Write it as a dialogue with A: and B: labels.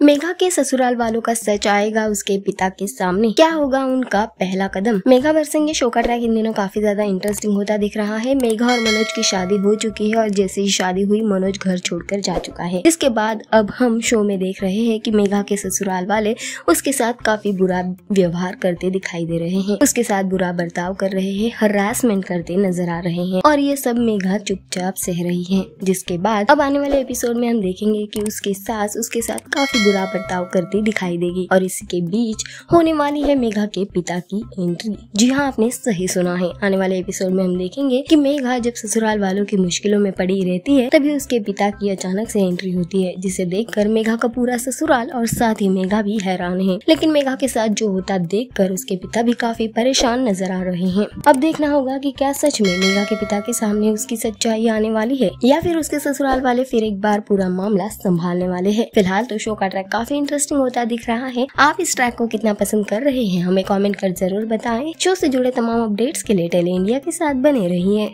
A: मेघा के ससुराल वालों का सच आएगा उसके पिता के सामने। क्या होगा उनका पहला कदम? मेघा बरसिंह शो का ट्रैक इन दिनों काफ़ी ज़्यादा इंटरेस्टिंग होता दिख रहा है। मेघा और मनोज की शादी हो चुकी है और जैसे ही शादी हुई, मनोज घर छोड़कर जा चुका है। इसके बाद अब हम शो में देख रहे हैं कि मेघा के ससुराल वाले उसके साथ काफ़ी बुरा व्यवहार करते दिखाई दे रहे हैं। उसके साथ बुरा बर्ताव कर रहे हैं हरासमेंट करते नज़र आ रहे हैं और ये सब मेघा चुपचाप सह रही है, जिसके बाद अब आने वाले एपिसोड में हम देखेंगे की उसके सास, उसके साथ काफ़ी बुरा बर्ताव करती दिखाई देगी और इसके बीच होने वाली है मेघा के पिता की एंट्री। जी हाँ आपने सही सुना है। आने वाले एपिसोड में हम देखेंगे कि मेघा जब ससुराल वालों की मुश्किलों में पड़ी रहती है, तभी उसके पिता की अचानक से एंट्री होती है, जिसे देखकर मेघा का पूरा ससुराल और साथ ही मेघा भी हैरान है। लेकिन मेघा के साथ जो होता कर उसके पिता भी काफ़ी परेशान नज़र आ रहे हैं। अब देखना होगा की क्या सच में मेघा के पिता के सामने उसकी सच्चाई आने वाली है, या फिर उसके ससुराल वाले फिर एक बार पूरा मामला संभालने वाले है। फ़िलहाल तो शो का ट्रैक काफ़ी इंटरेस्टिंग होता दिख रहा है। आप इस ट्रैक को कितना पसंद कर रहे हैं, हमें कॉमेंट कर ज़रूर बताएँ। शो से जुड़े तमाम अपडेट्स के लिए टेली इंडिया के साथ बने रहिए।